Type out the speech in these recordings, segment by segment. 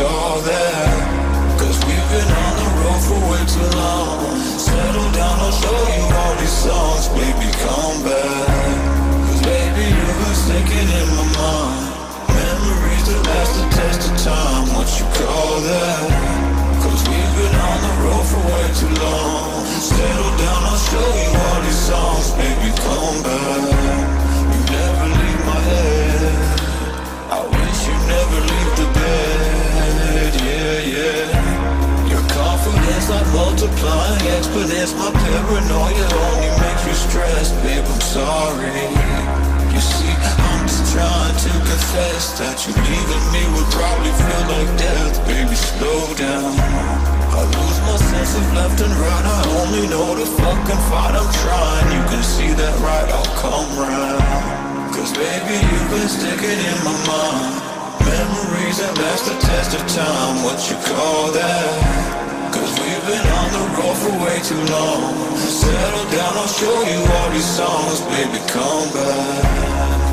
Call that? Cause we've been on the road for way too long. Settle down, I'll show you all these songs. Baby, come back. Cause baby, you've been sticking in my mind. Memories that last the test of time. What you call that? Multiplying exponents. My paranoia only makes you stressed, babe. I'm sorry. You see, I'm just trying to confess that you leaving me would probably feel like death, baby. Slow down. I lose my sense of left and right. I only know to fucking fight. I'm trying. You can see that right. I'll come round. Cause baby, you've been sticking in my mind. Memories that last the test of time. What you call that? Cause we've been way too long. Settle down, I'll show you all these songs. Baby, come back.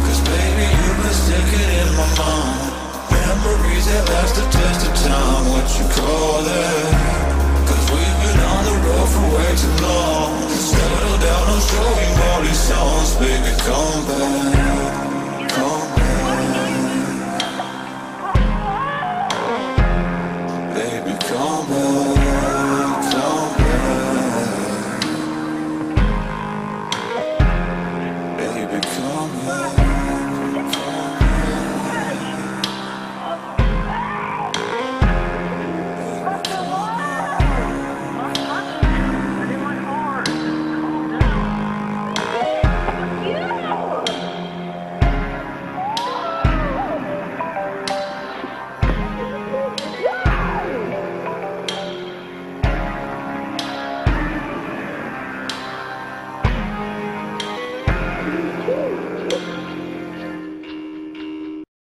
Cause baby, you've been sticking in my mind. Memories that last the test of time. What you call that?